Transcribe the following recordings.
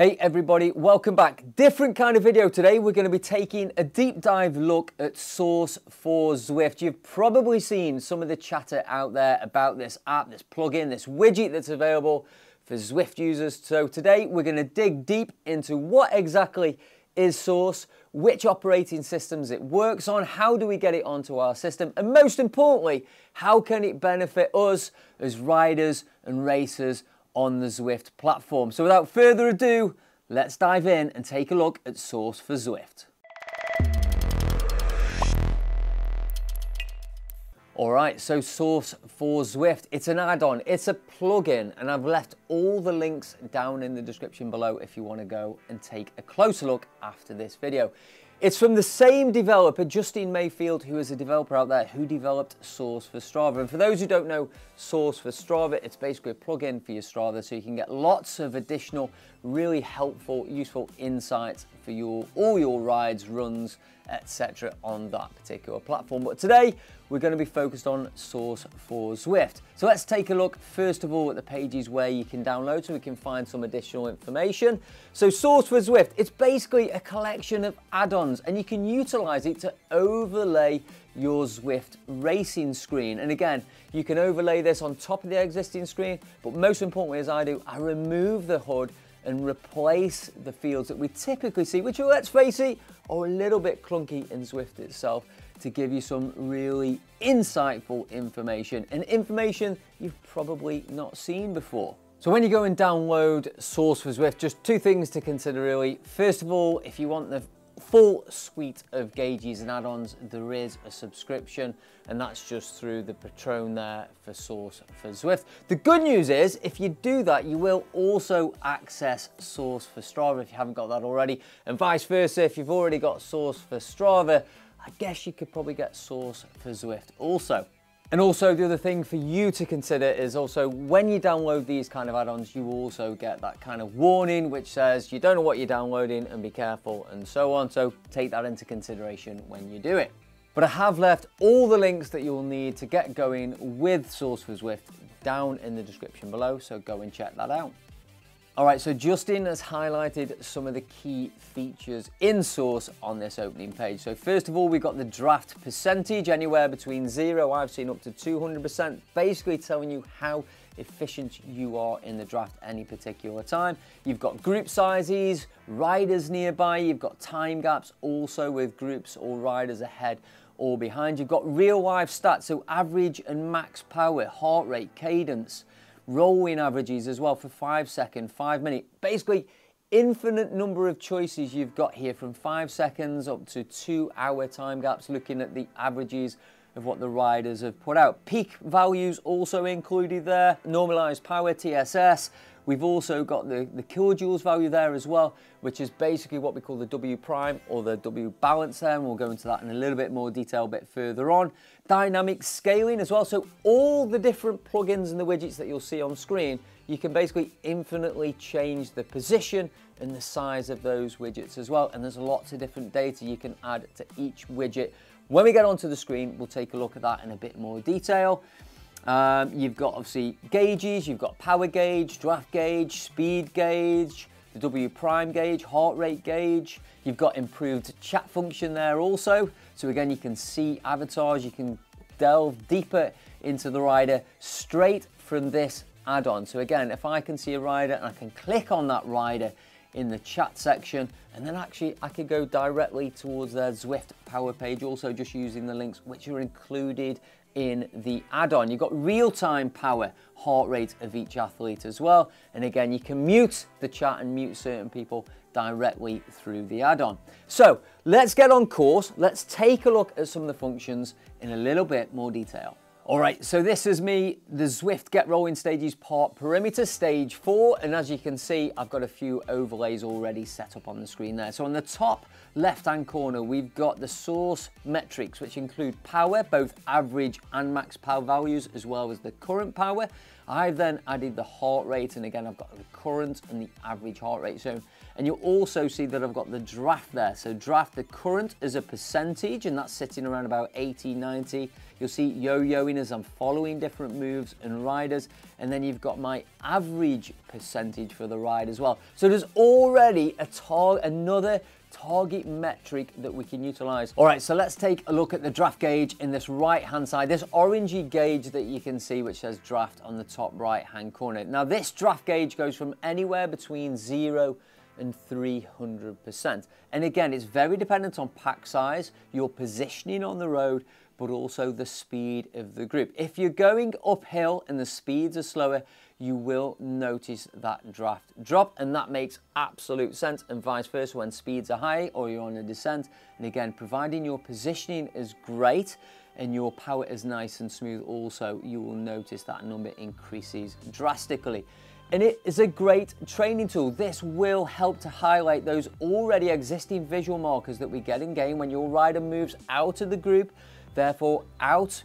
Hey everybody, welcome back. Different kind of video today. We're going to be taking a deep dive look at Sauce for Zwift. You've probably seen some of the chatter out there about this app, this plugin, this widget that's available for Zwift users. So today we're going to dig deep into what exactly is Sauce, which operating systems it works on, how do we get it onto our system, and most importantly, how can it benefit us as riders and racers on the Zwift platform. So without further ado, let's dive in and take a look at Sauce for Zwift. All right, so Sauce for Zwift, it's an add-on, it's a plugin, and I've left all the links down in the description below if you wanna go and take a closer look after this video. It's from the same developer, Justin Mayfield, who is a developer out there who developed Sauce for Strava. And for those who don't know Sauce for Strava, it's basically a plugin for your Strava so you can get lots of additional, really helpful, useful insights for your all your rides, runs, etc. on that particular platform. But today, we're going to be focused on Sauce for Zwift. So let's take a look first of all at the pages where you can download so we can find some additional information. So Sauce for Zwift, it's basically a collection of add-ons and you can utilize it to overlay your Zwift racing screen. And again, you can overlay this on top of the existing screen, but most importantly as I do, I remove the HUD and replace the fields that we typically see, which let's face it, are a little bit clunky in Zwift itself to give you some really insightful information and information you've probably not seen before. So when you go and download Sauce for Zwift, just two things to consider really. First of all, if you want the full suite of gauges and add-ons, there is a subscription and that's just through the Patreon there for Sauce for Zwift. The good news is if you do that, you will also access Sauce for Strava if you haven't got that already and vice versa, if you've already got Sauce for Strava, I guess you could probably get Sauce for Zwift also. And also the other thing for you to consider is also when you download these kind of add-ons, you also get that kind of warning which says you don't know what you're downloading and be careful and so on. So take that into consideration when you do it. But I have left all the links that you'll need to get going with Sauce for down in the description below. So go and check that out. All right, so Justin has highlighted some of the key features in Sauce on this opening page. So first of all, we've got the draft percentage, anywhere between zero, I've seen up to 200%, basically telling you how efficient you are in the draft any particular time. You've got group sizes, riders nearby, you've got time gaps also with groups or riders ahead or behind. You've got real life stats, so average and max power, heart rate, cadence, rolling averages as well for five second, five minute. Basically, infinite number of choices you've got here from five seconds up to two hour time gaps looking at the averages of what the riders have put out. Peak values also included there, normalized power, TSS, We've also got the, the kilojoules value there as well, which is basically what we call the W prime or the W balance there, and we'll go into that in a little bit more detail a bit further on. Dynamic scaling as well, so all the different plugins and the widgets that you'll see on screen, you can basically infinitely change the position and the size of those widgets as well, and there's lots of different data you can add to each widget. When we get onto the screen, we'll take a look at that in a bit more detail. Um, you've got obviously gauges, you've got power gauge, draft gauge, speed gauge, the W prime gauge, heart rate gauge. You've got improved chat function there also. So again, you can see avatars, you can delve deeper into the rider straight from this add-on. So again, if I can see a rider and I can click on that rider in the chat section and then actually I could go directly towards their Zwift power page also just using the links which are included in the add-on. You've got real-time power heart rate of each athlete as well. And again, you can mute the chat and mute certain people directly through the add-on. So let's get on course. Let's take a look at some of the functions in a little bit more detail. All right, so this is me, the Zwift Get Rolling Stages Part Perimeter, Stage 4, and as you can see, I've got a few overlays already set up on the screen there. So on the top left-hand corner, we've got the Sauce metrics, which include power, both average and max power values, as well as the current power. I've then added the heart rate, and again, I've got the current and the average heart rate. So, and you'll also see that I've got the draft there. So draft, the current is a percentage, and that's sitting around about 80, 90. You'll see yo-yoing as I'm following different moves and riders. And then you've got my average percentage for the ride as well. So there's already a tar another target metric that we can utilize. All right, so let's take a look at the draft gauge in this right hand side, this orangey gauge that you can see which says draft on the top right hand corner. Now this draft gauge goes from anywhere between zero and 300%. And again, it's very dependent on pack size, your positioning on the road, but also the speed of the group. If you're going uphill and the speeds are slower, you will notice that draft drop and that makes absolute sense and vice versa when speeds are high or you're on a descent. And again, providing your positioning is great and your power is nice and smooth also, you will notice that number increases drastically. And it is a great training tool. This will help to highlight those already existing visual markers that we get in game when your rider moves out of the group, therefore out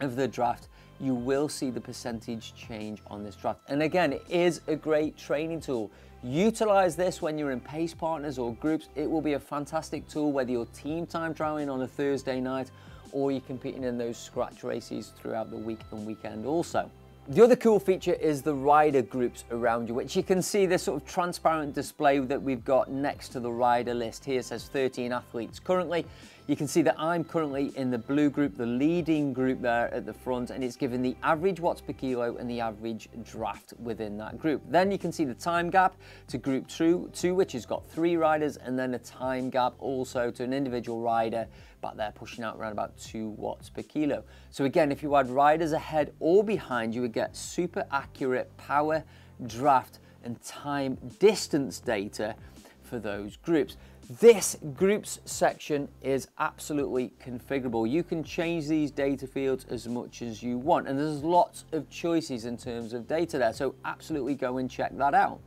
of the draft you will see the percentage change on this draft. And again, it is a great training tool. Utilize this when you're in pace partners or groups. It will be a fantastic tool whether you're team time trialing on a Thursday night or you're competing in those scratch races throughout the week and weekend also. The other cool feature is the rider groups around you, which you can see this sort of transparent display that we've got next to the rider list. Here says 13 athletes currently. You can see that I'm currently in the blue group, the leading group there at the front, and it's given the average watts per kilo and the average draft within that group. Then you can see the time gap to group two, two which has got three riders, and then a time gap also to an individual rider back there pushing out around about two watts per kilo. So again, if you had riders ahead or behind, you would get super accurate power, draft, and time distance data for those groups. This groups section is absolutely configurable. You can change these data fields as much as you want and there's lots of choices in terms of data there. So absolutely go and check that out.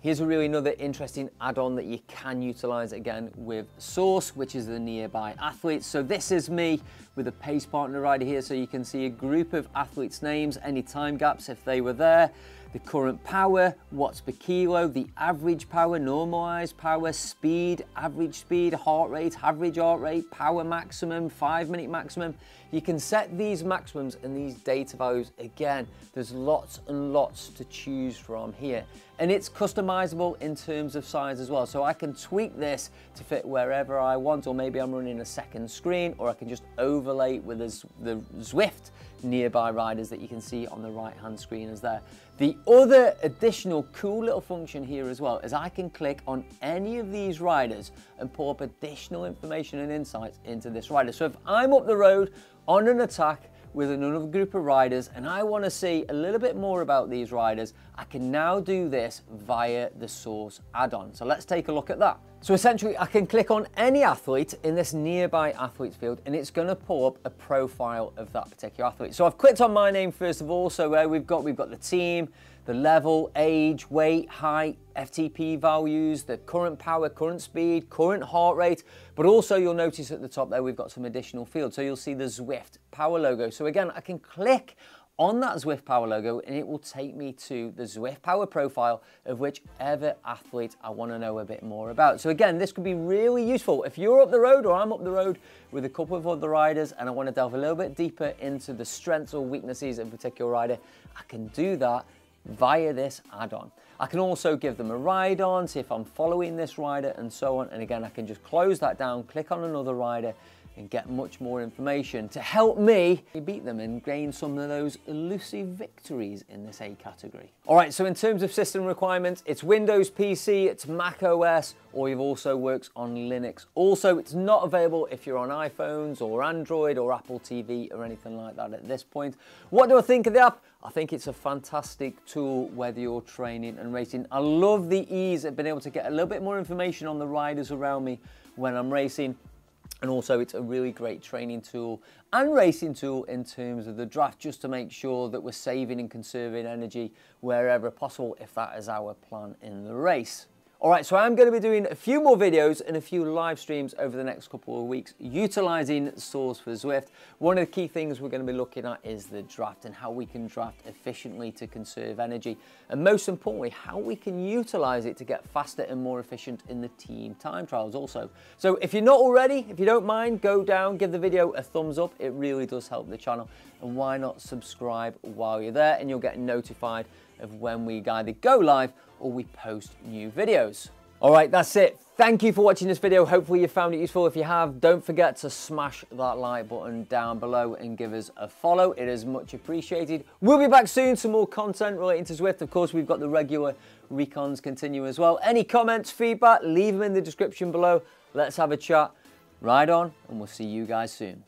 Here's a really another interesting add-on that you can utilize again with Sauce, which is the nearby athletes. So this is me with a pace partner rider here. So you can see a group of athletes names, any time gaps if they were there the current power, watts per kilo, the average power, normalized power, speed, average speed, heart rate, average heart rate, power maximum, five minute maximum. You can set these maximums and these data values again. There's lots and lots to choose from here. And it's customizable in terms of size as well. So I can tweak this to fit wherever I want, or maybe I'm running a second screen, or I can just overlay with the Zwift nearby riders that you can see on the right hand screen as there. The other additional cool little function here as well is I can click on any of these riders and pull up additional information and insights into this rider. So if I'm up the road on an attack with another group of riders and I want to see a little bit more about these riders, I can now do this via the Sauce add-on. So let's take a look at that. So essentially I can click on any athlete in this nearby athletes field and it's to pull up a profile of that particular athlete. So I've clicked on my name first of all. So where we've got, we've got the team, the level, age, weight, height, FTP values, the current power, current speed, current heart rate, but also you'll notice at the top there we've got some additional fields. So you'll see the Zwift power logo. So again, I can click on that Zwift Power logo and it will take me to the Zwift Power profile of whichever athlete I want to know a bit more about. So again, this could be really useful if you're up the road or I'm up the road with a couple of other riders and I want to delve a little bit deeper into the strengths or weaknesses of a particular rider, I can do that via this add-on. I can also give them a ride on, see if I'm following this rider and so on. And again, I can just close that down, click on another rider and get much more information to help me beat them and gain some of those elusive victories in this A category. All right, so in terms of system requirements, it's Windows PC, it's Mac OS, or it also works on Linux. Also, it's not available if you're on iPhones or Android or Apple TV or anything like that at this point. What do I think of the app? I think it's a fantastic tool whether you're training and racing. I love the ease of being able to get a little bit more information on the riders around me when I'm racing and also it's a really great training tool and racing tool in terms of the draft just to make sure that we're saving and conserving energy wherever possible if that is our plan in the race. All right, so I'm going to be doing a few more videos and a few live streams over the next couple of weeks utilizing Sauce for Zwift. One of the key things we're going to be looking at is the draft and how we can draft efficiently to conserve energy. And most importantly, how we can utilize it to get faster and more efficient in the team time trials also. So if you're not already, if you don't mind, go down, give the video a thumbs up. It really does help the channel. And why not subscribe while you're there and you'll get notified of when we either go live or we post new videos. All right, that's it. Thank you for watching this video. Hopefully you found it useful. If you have, don't forget to smash that like button down below and give us a follow. It is much appreciated. We'll be back soon. Some more content relating to Zwift. Of course, we've got the regular recons continue as well. Any comments, feedback, leave them in the description below. Let's have a chat. Ride on, and we'll see you guys soon.